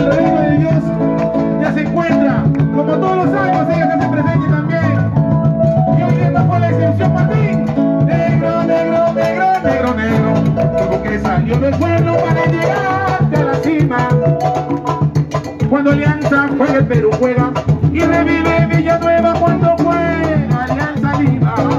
El reino de Dios ya se encuentra, como todos los años, ella se presente también. Y hoy no fue la excepción Martín. Negro, negro, negro, negro, negro. Como que salió del para llegar a la cima. Cuando Alianza juega el Perú juega y revive Villanueva cuando juega Alianza Lima.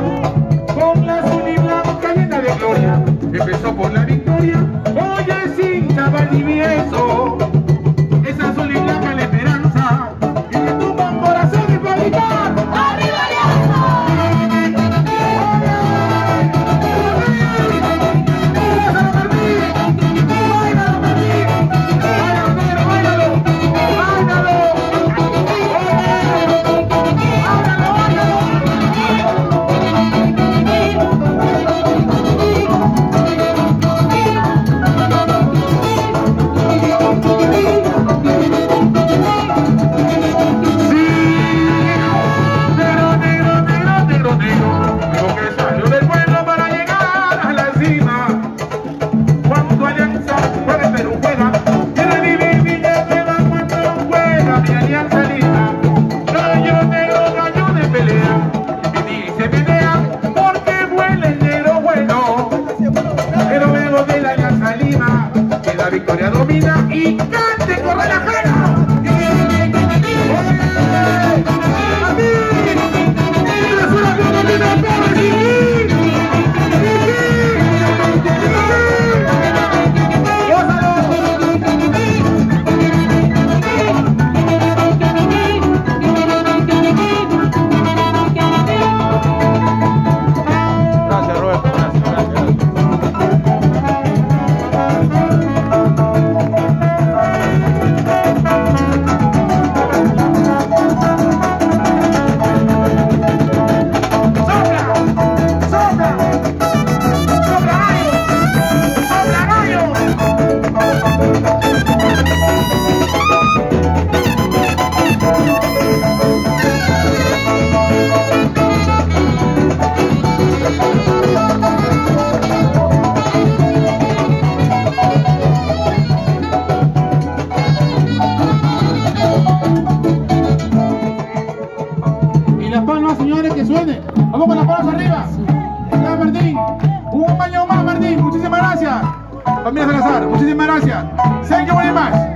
Suenen. Vamos con las palmas arriba. Ya, Martín. Un baño más, Martín. Muchísimas gracias. Familia Salazar, muchísimas gracias. Thank you very much.